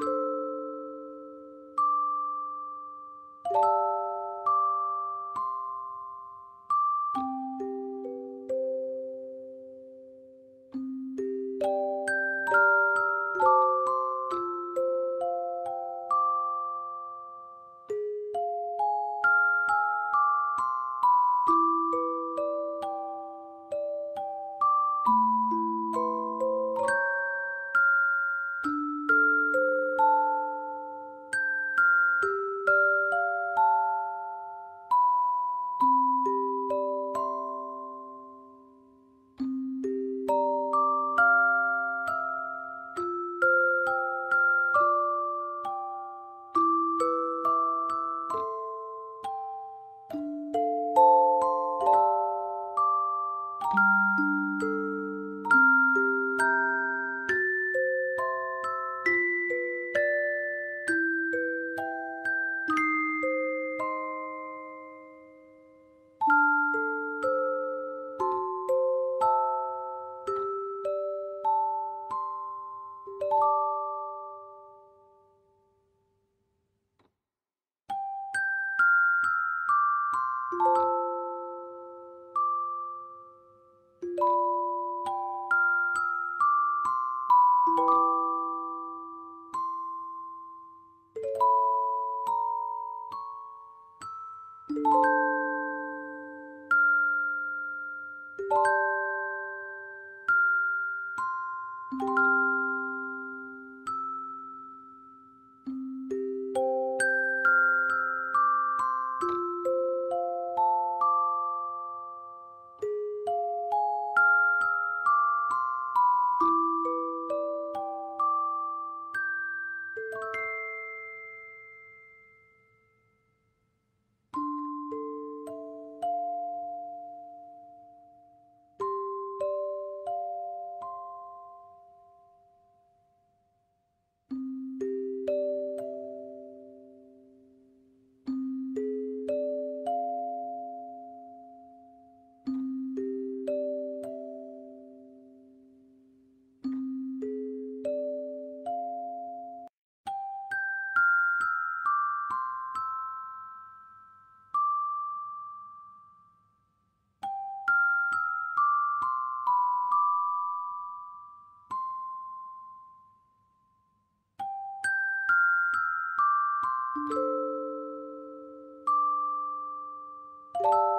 Thank you you